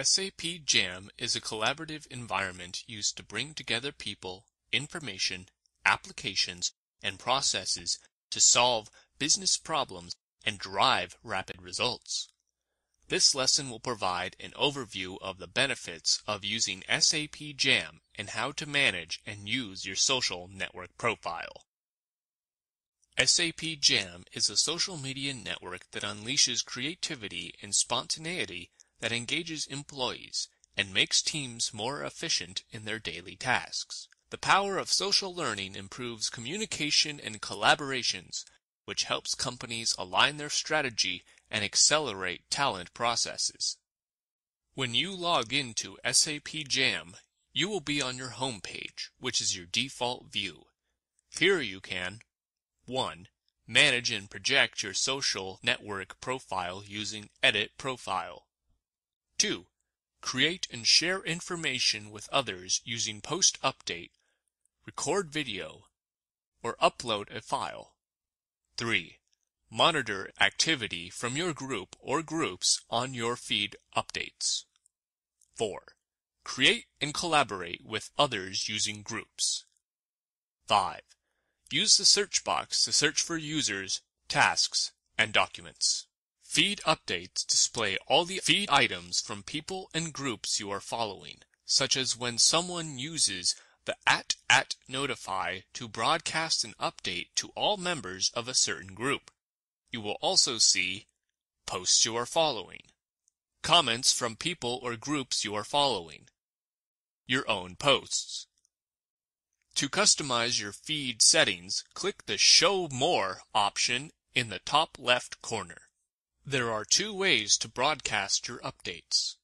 SAP Jam is a collaborative environment used to bring together people, information, applications, and processes to solve business problems and drive rapid results. This lesson will provide an overview of the benefits of using SAP Jam and how to manage and use your social network profile. SAP Jam is a social media network that unleashes creativity and spontaneity that engages employees and makes teams more efficient in their daily tasks. The power of social learning improves communication and collaborations, which helps companies align their strategy and accelerate talent processes. When you log into SAP Jam, you will be on your home page, which is your default view. Here you can 1. Manage and project your social network profile using Edit Profile. 2. Create and share information with others using Post Update, record video, or upload a file. 3. Monitor activity from your group or groups on your feed updates. 4. Create and collaborate with others using groups. 5. Use the search box to search for users, tasks, and documents. Feed updates display all the feed items from people and groups you are following, such as when someone uses the at at notify to broadcast an update to all members of a certain group. You will also see posts you are following, comments from people or groups you are following, your own posts. To customize your feed settings, click the Show More option in the top left corner. There are two ways to broadcast your updates.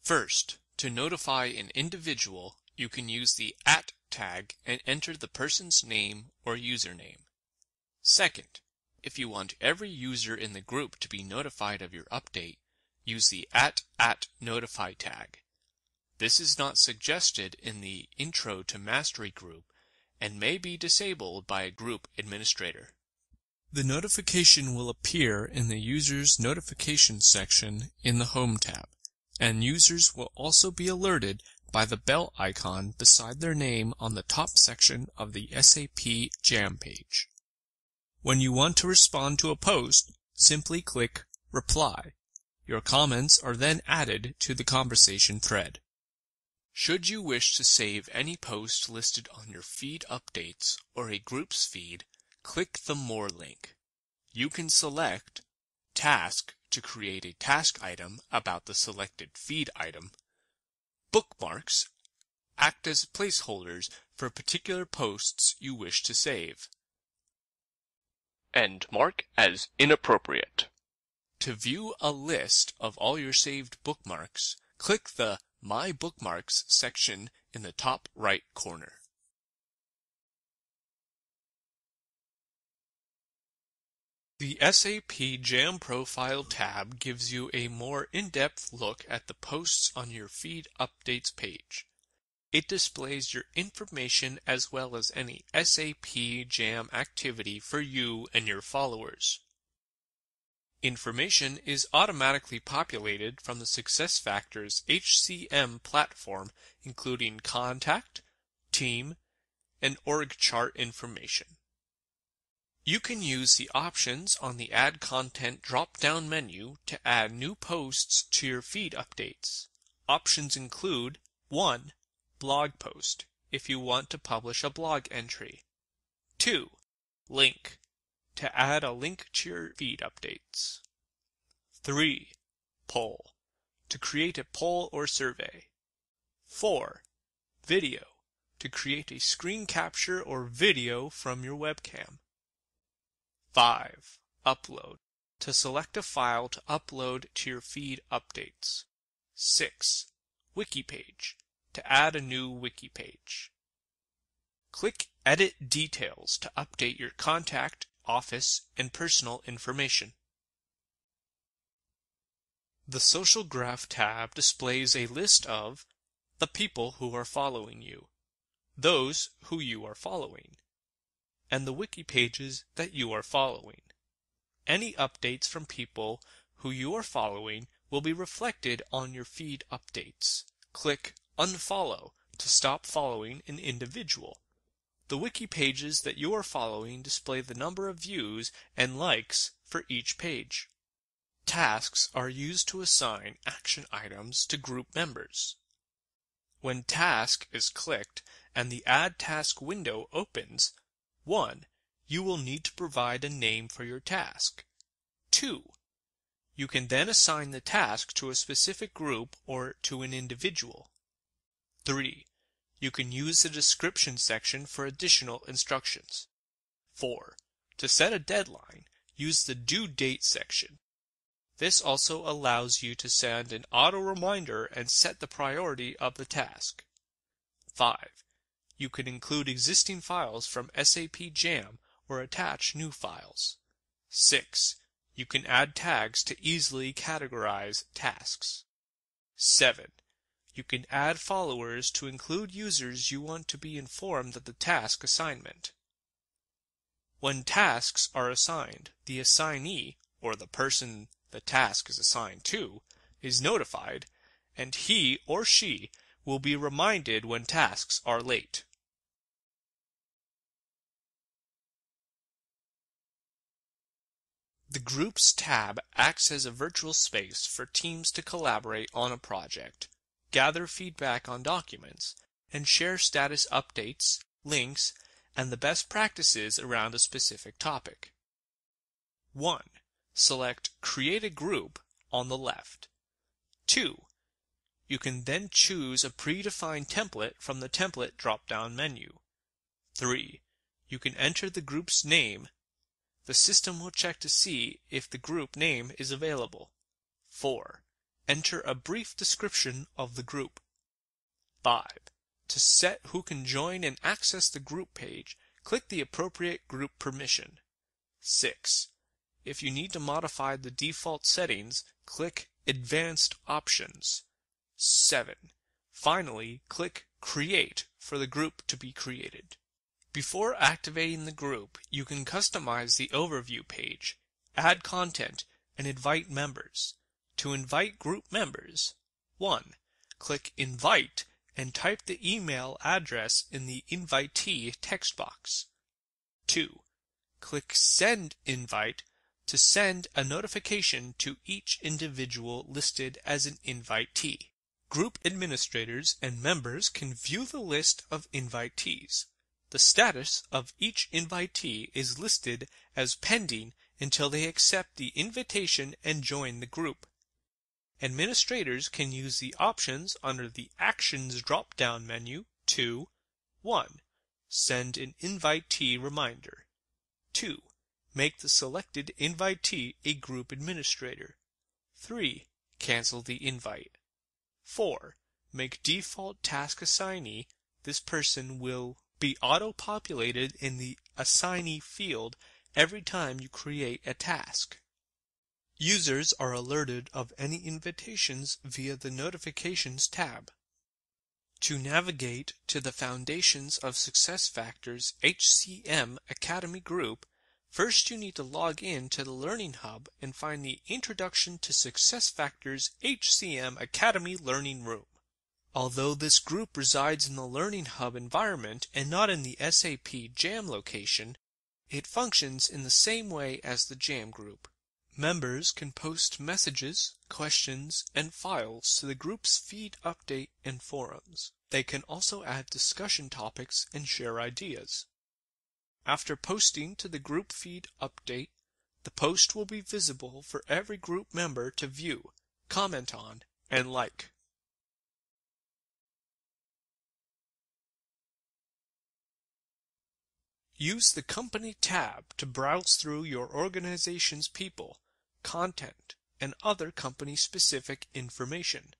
First, to notify an individual, you can use the at tag and enter the person's name or username. Second, if you want every user in the group to be notified of your update, use the at at notify tag. This is not suggested in the Intro to Mastery group and may be disabled by a group administrator. The notification will appear in the user's notification section in the Home tab, and users will also be alerted by the bell icon beside their name on the top section of the SAP Jam page. When you want to respond to a post, simply click Reply. Your comments are then added to the conversation thread. Should you wish to save any post listed on your feed updates or a group's feed, click the More link. You can select Task to create a task item about the selected feed item. Bookmarks act as placeholders for particular posts you wish to save. And mark as inappropriate. To view a list of all your saved bookmarks, click the My Bookmarks section in the top right corner. The SAP Jam Profile tab gives you a more in-depth look at the posts on your feed updates page. It displays your information as well as any SAP Jam activity for you and your followers. Information is automatically populated from the SuccessFactors HCM platform including contact, team, and org chart information. You can use the options on the Add Content drop-down menu to add new posts to your feed updates. Options include 1. Blog post, if you want to publish a blog entry. 2. Link, to add a link to your feed updates. 3. Poll, to create a poll or survey. 4. Video, to create a screen capture or video from your webcam. 5. Upload. To select a file to upload to your feed updates. 6. Wiki page. To add a new wiki page. Click Edit Details to update your contact, office, and personal information. The Social Graph tab displays a list of the people who are following you, those who you are following, and the wiki pages that you are following. Any updates from people who you are following will be reflected on your feed updates. Click Unfollow to stop following an individual. The wiki pages that you are following display the number of views and likes for each page. Tasks are used to assign action items to group members. When task is clicked and the add task window opens, 1. You will need to provide a name for your task. 2. You can then assign the task to a specific group or to an individual. 3. You can use the description section for additional instructions. 4. To set a deadline, use the due date section. This also allows you to send an auto reminder and set the priority of the task. 5. You can include existing files from SAP Jam or attach new files. 6. You can add tags to easily categorize tasks. 7. You can add followers to include users you want to be informed of the task assignment. When tasks are assigned, the assignee, or the person the task is assigned to, is notified, and he or she will be reminded when tasks are late. The Groups tab acts as a virtual space for teams to collaborate on a project gather feedback on documents, and share status updates, links, and the best practices around a specific topic. 1. Select Create a Group on the left. 2. You can then choose a predefined template from the Template drop-down menu. 3. You can enter the group's name. The system will check to see if the group name is available. 4. Enter a brief description of the group. 5. To set who can join and access the group page, click the appropriate group permission. 6. If you need to modify the default settings, click Advanced Options. 7. Finally, click Create for the group to be created. Before activating the group, you can customize the overview page, add content, and invite members. To invite group members, 1. Click Invite and type the email address in the Invitee text box. 2. Click Send Invite to send a notification to each individual listed as an invitee. Group administrators and members can view the list of invitees. The status of each invitee is listed as pending until they accept the invitation and join the group. Administrators can use the options under the Actions drop-down menu to 1. Send an invitee reminder. 2. Make the selected invitee a group administrator. 3. Cancel the invite. 4. Make default task assignee. This person will be auto-populated in the assignee field every time you create a task. Users are alerted of any invitations via the Notifications tab. To navigate to the Foundations of SuccessFactors HCM Academy group, first you need to log in to the Learning Hub and find the Introduction to SuccessFactors HCM Academy Learning Room. Although this group resides in the Learning Hub environment and not in the SAP JAM location, it functions in the same way as the JAM group. Members can post messages, questions, and files to the group's feed update and forums. They can also add discussion topics and share ideas. After posting to the group feed update, the post will be visible for every group member to view, comment on, and like. Use the Company tab to browse through your organization's people, content, and other company-specific information.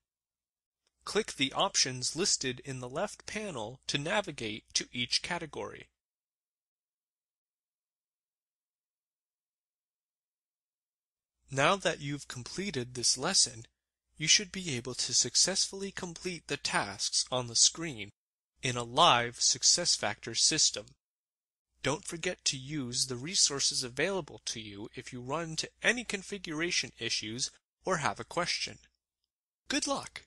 Click the options listed in the left panel to navigate to each category. Now that you've completed this lesson, you should be able to successfully complete the tasks on the screen in a live SuccessFactors system. Don't forget to use the resources available to you if you run into any configuration issues or have a question. Good luck!